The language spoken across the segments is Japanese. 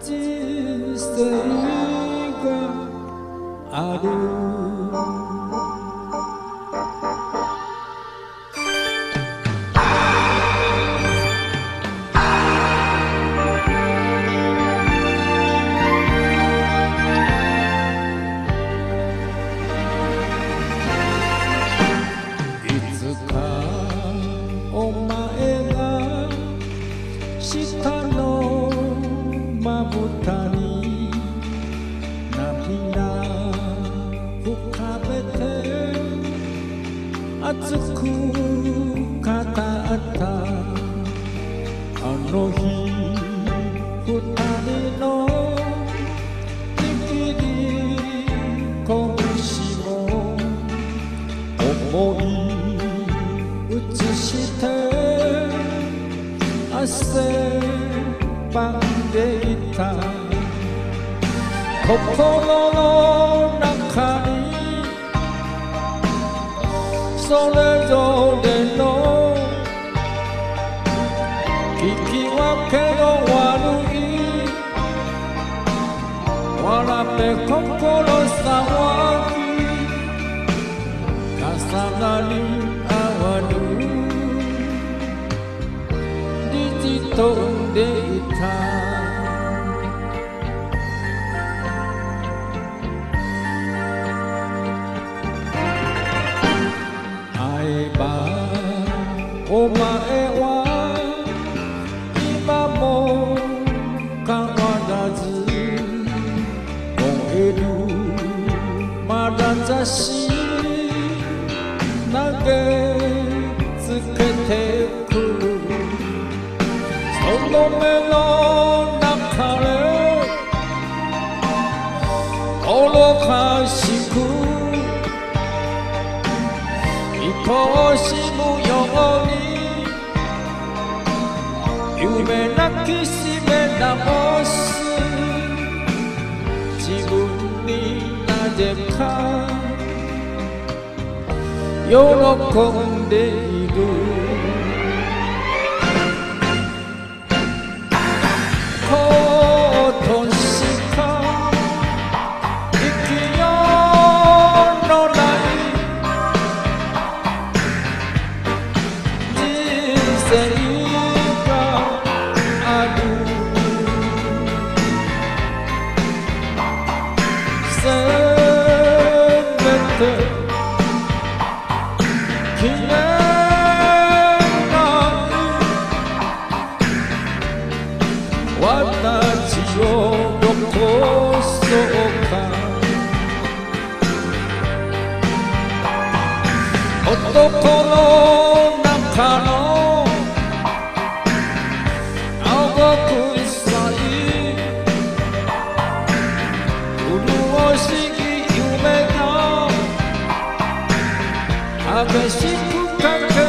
人生がある の日二人の握り拳も思い移して汗ばんでいた心の中にそれぞれ的角落洒落去，洒满你我的路，滴滴痛的热茶，爱吧，我们的爱。まだ雑誌投げつけてくるその目の中で愚かしく愛しむように。夢なきしめ直す自分に。なぜか 요노콩대이구 포톤시카 이키요노라이. 진세이가 아구 세메테 왔다지요. 욕도 속한 어떻고로 남카노? 아우고 그 사이. 우루오시기 유메가 아베시 북한그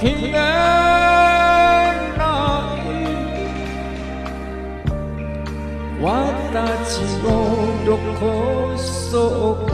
きようのない人生があるせめて消えない私を残そ